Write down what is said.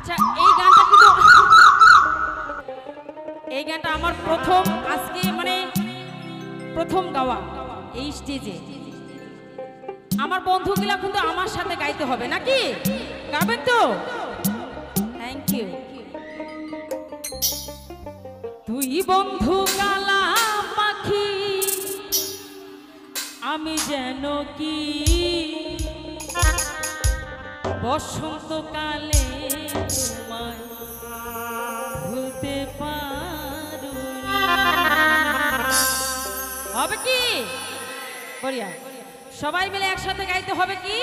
আচ্ছা এই গানটা কিন্তু এই গানটা আমার প্রথম আজকে মানে প্রথম গাওয়া এই স্টেজে আমার বন্ধুগুলা কিন্তু আমার সাথে গাইতে হবে, নাকি? গাবেন তো? থ্যাংক ইউ তুই বন্ধু কালা পাখি, আমি যেন কি? বসন্তকালে বলিয়া সবাই মিলে একসাথে গাইতে হবে কি?